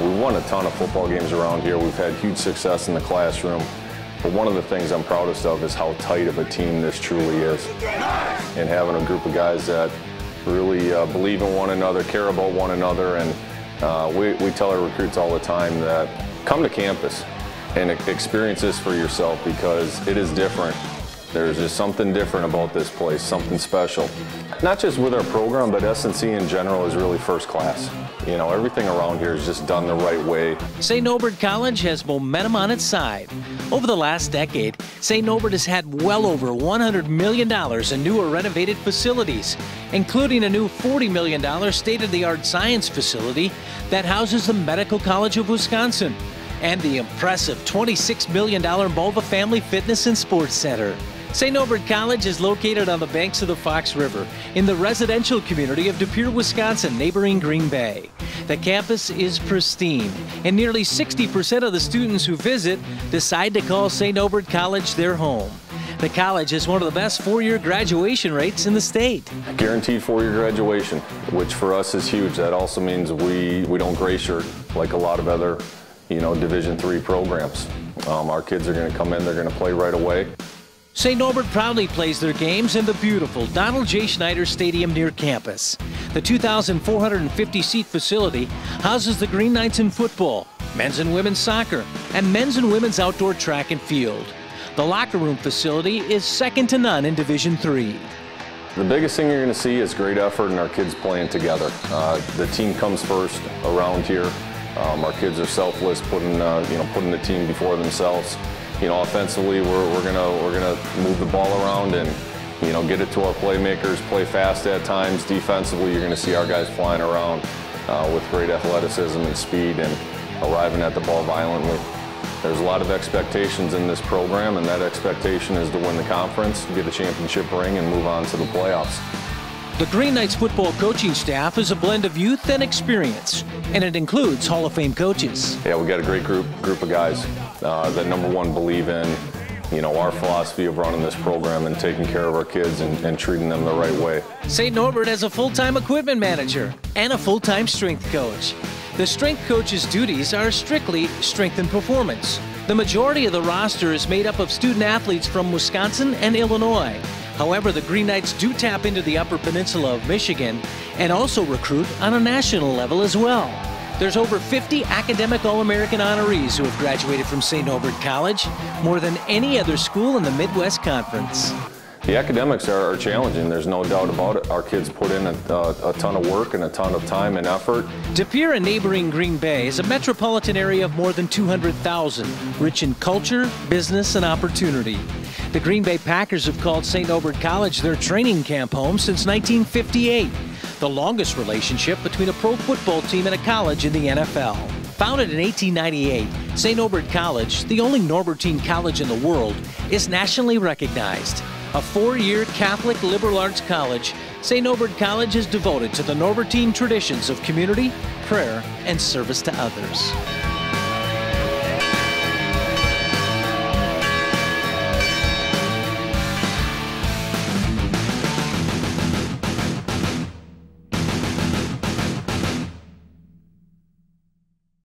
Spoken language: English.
know, we won a ton of football games around here. We've had huge success in the classroom. But one of the things I'm proudest of is how tight of a team this truly is. And having a group of guys that really uh, believe in one another, care about one another, and uh, we, we tell our recruits all the time that come to campus and experience this for yourself because it is different. There's just something different about this place, something special. Not just with our program, but SNC in general is really first class. You know, everything around here is just done the right way. St. Norbert College has momentum on its side. Over the last decade, St. Norbert has had well over $100 million in new or renovated facilities, including a new $40 million state-of-the-art science facility that houses the Medical College of Wisconsin and the impressive $26 million Mulva Family Fitness and Sports Center. St. Norbert College is located on the banks of the Fox River in the residential community of De Pere, Wisconsin, neighboring Green Bay. The campus is pristine, and nearly 60% of the students who visit decide to call St. Norbert College their home. The college has one of the best four-year graduation rates in the state. Guaranteed four-year graduation, which for us is huge. That also means we, we don't gray shirt like a lot of other, you know, Division three programs. Um, our kids are going to come in, they're going to play right away. St. Norbert proudly plays their games in the beautiful Donald J. Schneider Stadium near campus. The 2,450 seat facility houses the Green Knights in football, men's and women's soccer, and men's and women's outdoor track and field. The locker room facility is second to none in Division Three. The biggest thing you're going to see is great effort and our kids playing together. Uh, the team comes first around here. Um, our kids are selfless, putting uh, you know putting the team before themselves you know, offensively, we're, we're gonna we're gonna move the ball around and you know get it to our playmakers, play fast at times. Defensively, you're gonna see our guys flying around uh, with great athleticism and speed and arriving at the ball violently. There's a lot of expectations in this program, and that expectation is to win the conference, get a championship ring, and move on to the playoffs. The Green Knights football coaching staff is a blend of youth and experience, and it includes Hall of Fame coaches. Yeah, we got a great group group of guys uh, that number one believe in you know, our philosophy of running this program and taking care of our kids and, and treating them the right way. St. Norbert has a full-time equipment manager and a full-time strength coach. The strength coach's duties are strictly strength and performance. The majority of the roster is made up of student athletes from Wisconsin and Illinois. However, the Green Knights do tap into the Upper Peninsula of Michigan and also recruit on a national level as well. There's over 50 academic All-American honorees who have graduated from St. Norbert College, more than any other school in the Midwest Conference. The academics are, are, challenging, there's no doubt about it. Our kids put in a, a, a, ton of work and a ton of time and effort. De Pere and neighboring Green Bay is a metropolitan area of more than 200,000, rich in culture, business, and opportunity. The Green Bay Packers have called St. Norbert College their training camp home since 1958, the longest relationship between a pro football team and a college in the NFL. Founded in 1898, St. Norbert College, the only Norbertine college in the world, is nationally recognized. A four-year Catholic liberal arts college, St. Norbert College is devoted to the Norbertine traditions of community, prayer, and service to others.